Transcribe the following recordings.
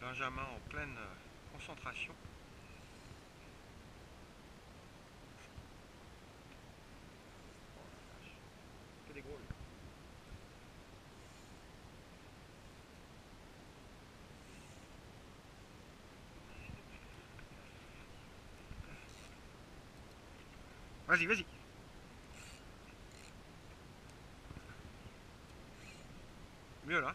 Benjamin en pleine euh, concentration. Lui. Vas-y, vas-y. Mieux là.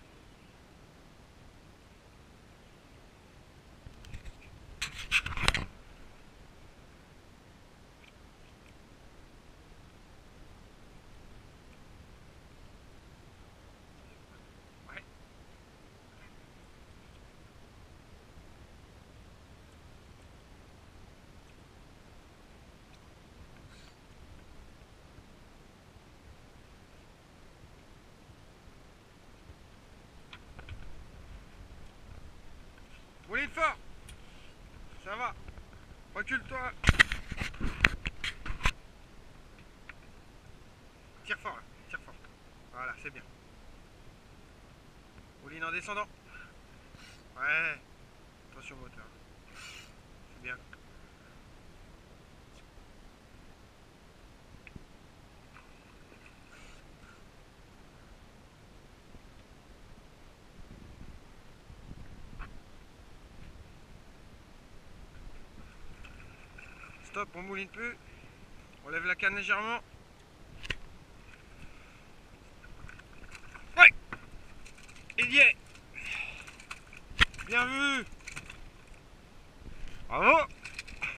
Ouais. Fort Ça va Recule-toi Tire fort tire fort. Voilà, c'est bien. Rouline en descendant. Ouais. Attention moteur. C'est bien. Stop, on mouline plus. On lève la canne légèrement. Ouais Il y est Bien vu Bravo